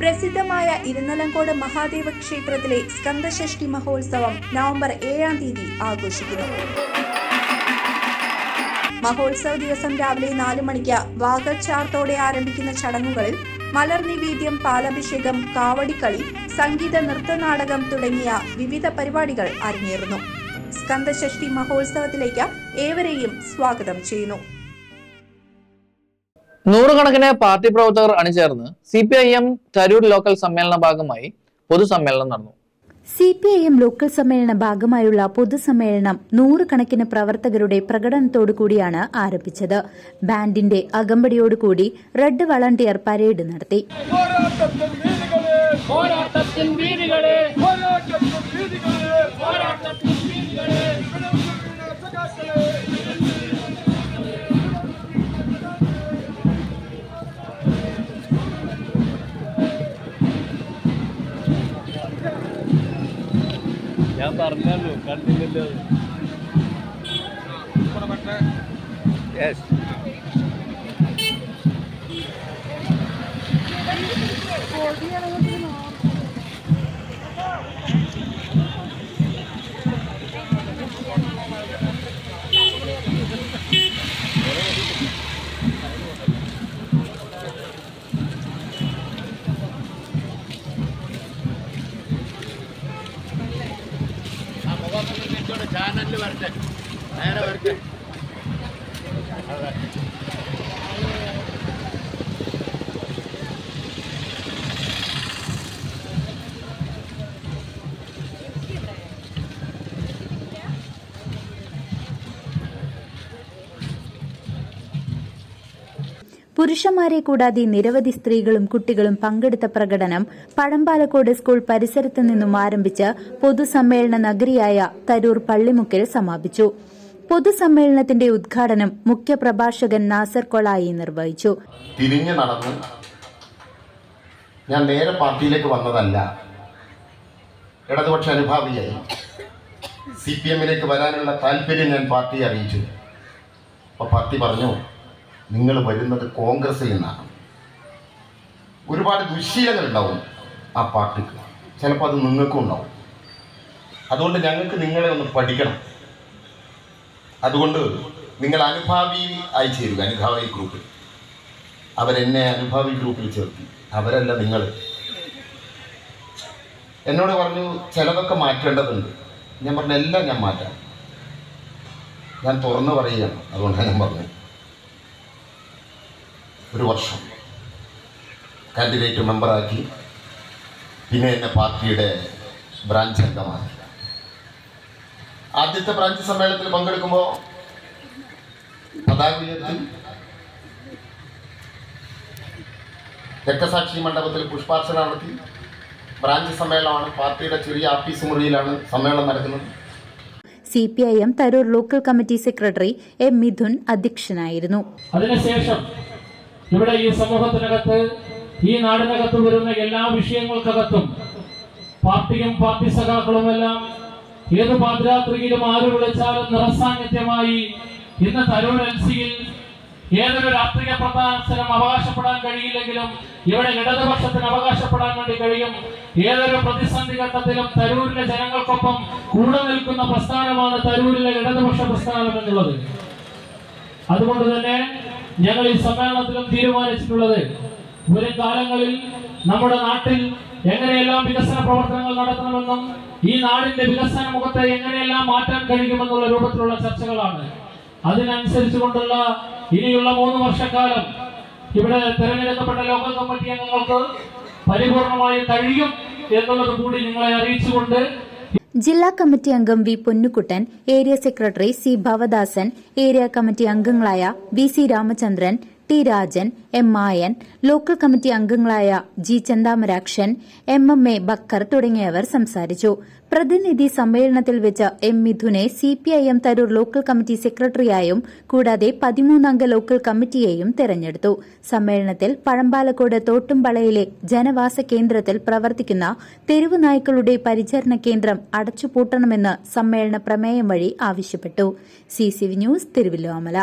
പ്രസിദ്ധമായ ഇരുന്നലങ്കോട് മഹാദേവ ക്ഷേത്രത്തിലെ സ്കന്ദഷഷ്ടി മഹോത്സവം നവംബർ ഏഴാം തീയതി ആഘോഷിക്കുന്നു. മഹോത്സവ ദിവസം രാവിലെ നാല് മണിക്ക് വാഗച്ചാർത്തോടെ ആരംഭിക്കുന്ന ചടങ്ങുകളിൽ മലർ നിവേദ്യം പാലഭിഷേകം കാവടിക്കളി സംഗീത നൃത്തനാടകം തുടങ്ങിയ വിവിധ പരിപാടികൾ അരങ്ങേറുന്നു. സ്കന്ദഷഷ്ടി മഹോത്സവത്തിലേക്ക് ഏവരെയും സ്വാഗതം ചെയ്യുന്നു. നൂറുകണക്കിന് പാർട്ടി പ്രവർത്തകർ അണിചേർന്ന് C P I M Tharoor local സമ്മേളന ഭാഗമായി പൊതുസമ്മേളനം നടന്നു. C P I M local സമ്മേളന ഭാഗമായുള്ള പൊതുസമ്മേളനം നൂറുകണക്കിന് പ്രവർത്തകരുടെ പ്രകടനത്തോടുകൂടിയാണ് ആരംഭിച്ചത്. ബാൻഡിന്റെ അകമ്പടിയോടുകൂടി റെഡ് വളണ്ടിയർ പരേഡ് നടത്തി. ഞാൻ പറഞ്ഞല്ലോ കണ്ടില്ലല്ലോ. ചാനലിൽ വരട്ടെ നേരെ വരട്ടെ അതെ പുരുഷന്മാരെ കൂടാതെ നിരവധി സ്ത്രീകളും കുട്ടികളും പങ്കെടുത്ത പ്രകടനം പഴമ്പാലക്കോട് സ്കൂൾ പരിസരത്ത് നിന്നും ആരംഭിച്ച് പൊതുസമ്മേളന നഗരിയായ തരൂർ പള്ളിമുക്കിൽ സമാപിച്ചു. പൊതുസമ്മേളനത്തിന്റെ ഉദ്ഘാടനം മുഖ്യപ്രഭാഷകൻ നാസർ കൊളായി നിർവഹിച്ചു. തിരിഞ്ഞു നടന്ന് ഞാൻ നേരെ പാർട്ടിയിലേക്ക് വന്നതല്ല. ഇടതുപക്ഷ അനുഭാവിയായി. സി പി എമ്മിലേക്ക് വരാനുള്ള താല്പര്യം ഞാൻ പാർട്ടിയെ അറിയിച്ചു. അപ്പോൾ പാർട്ടി പറഞ്ഞു നിങ്ങൾ വരുന്നത് കോൺഗ്രസിൽ നിന്നാണ്. ഒരുപാട് ദുശ്ശീലങ്ങൾ ഉണ്ടാവും ആ പാർട്ടിക്ക്. ചിലപ്പോൾ അത് നിങ്ങൾക്കും ഉണ്ടാവും. അതുകൊണ്ട് ഞങ്ങൾക്ക് നിങ്ങളെ ഒന്ന് പഠിക്കണം. അതുകൊണ്ട് നിങ്ങൾ അനുഭാവി ആയി ചേരുക അനുഭാവി ഗ്രൂപ്പിൽ. അവരെന്നെ അനുഭാവി ഗ്രൂപ്പിൽ ചേർത്തി. അവരല്ല നിങ്ങൾ. എന്നോട് പറഞ്ഞു ചിലതൊക്കെ മാറ്റേണ്ടതുണ്ട്. ഞാൻ പറഞ്ഞു എല്ലാം ഞാൻ മാറ്റാം. ഞാൻ തുറന്നു പറയുകയാണ് അതുകൊണ്ടാണ് ഞാൻ പറഞ്ഞത്. ഒരു വർഷം കാൻഡിഡേറ്റ് മെമ്പറാക്കി. പിന്നെ എന്നെ പാർട്ടിയുടെ ബ്രാഞ്ച് അംഗമാക്കി. ആദ്യത്തെ ബ്രാഞ്ച് സമ്മേളനത്തിൽ പങ്കെടുക്കുമ്പോൾ പതാക ഉയർത്തി. രക്തസാക്ഷി മണ്ഡപത്തിൽ പുഷ്പാർച്ചന നടത്തി. ബ്രാഞ്ച് സമ്മേളനമാണ് പാർട്ടിയുടെ ചെറിയ ആഫീസ് മുറിയിലാണ് സമ്മേളനം നടക്കുന്നത്. C P I M Tharoor local committee secretary M Mithun അധ്യക്ഷനായിരുന്നു. അതിനുശേഷം ഇവിടെ ഈ സമൂഹത്തിനകത്ത് ഈ നാടിനകത്ത് വരുന്ന എല്ലാ വിഷയങ്ങൾക്കകത്തും പാർട്ടിയും പാർട്ടി സഖാക്കളുമെല്ലാം ഏത് പാതിരാത്രിയിലും ആര് വിളിച്ചാലും നിറസാന്നിധ്യമായി ഇന്ന് തരൂർ എൽ സിയിൽ ഏതൊരു രാഷ്ട്രീയ പ്രസ്ഥാനം അവകാശപ്പെടാൻ കഴിയില്ലെങ്കിലും ഇവിടെ ഇടതുപക്ഷത്തിന് അവകാശപ്പെടാൻ വേണ്ടി കഴിയും. ഏതൊരു പ്രതിസന്ധി ഘട്ടത്തിലും തരൂരിലെ ജനങ്ങൾക്കൊപ്പം കൂടെ നിൽക്കുന്ന പ്രസ്ഥാനമാണ് തരൂരിലെ ഇടതുപക്ഷ പ്രസ്ഥാനം എന്നുള്ളത്. അതുകൊണ്ട് തന്നെ ഞങ്ങൾ ഈ സമ്മേളനത്തിലും തീരുമാനിച്ചിട്ടുള്ളത് വരും കാലങ്ങളിൽ നമ്മുടെ നാട്ടിൽ എങ്ങനെയെല്ലാം വികസന പ്രവർത്തനങ്ങൾ നടത്തണമെന്നും ഈ നാടിന്റെ വികസന മുഖത്തെ എങ്ങനെയെല്ലാം മാറ്റാൻ കഴിയുമെന്നുള്ള രൂപത്തിലുള്ള ചർച്ചകളാണ്. അതിനനുസരിച്ച് കൊണ്ടുള്ള ഇനിയുള്ള മൂന്ന് വർഷക്കാലം ഇവിടെ തെരഞ്ഞെടുക്കപ്പെട്ട ലോക്കൽ കമ്മിറ്റി അംഗങ്ങൾക്ക് പരിപൂർണമായി കഴിയും എന്നുള്ളത് കൂടി നിങ്ങളെ അറിയിച്ചുകൊണ്ട് ജില്ലാ കമ്മിറ്റി അംഗം V Ponnukuttan area secretary C Bhavadasan area committee അംഗങ്ങളായ V C Ramachandran T Rajan M Mayan local committee അംഗങ്ങളായ G Chanthamarakshan M M A Bakkar തുടങ്ങിയവർ സംസാരിച്ചു. പ്രതിനിധി സമ്മേളനത്തിൽ വെച്ച് എം മിഥുനെ സിപിഐഎം തരൂർ ലോക്കൽ കമ്മിറ്റി സെക്രട്ടറിയായും കൂടാതെ പതിമൂന്നംഗ ലോക്കൽ കമ്മിറ്റിയെയും തെരഞ്ഞെടുത്തു. സമ്മേളനത്തിൽ പഴമ്പാലക്കോട് തോട്ടുംപളയിലെ ജനവാസ കേന്ദ്രത്തിൽ പ്രവർത്തിക്കുന്ന തെരുവ് നായ്ക്കളുടെ പരിചരണ കേന്ദ്രം അടച്ചുപൂട്ടണമെന്ന് സമ്മേളന പ്രമേയം വഴി ആവശ്യപ്പെട്ടു. C news Thiruvilwamala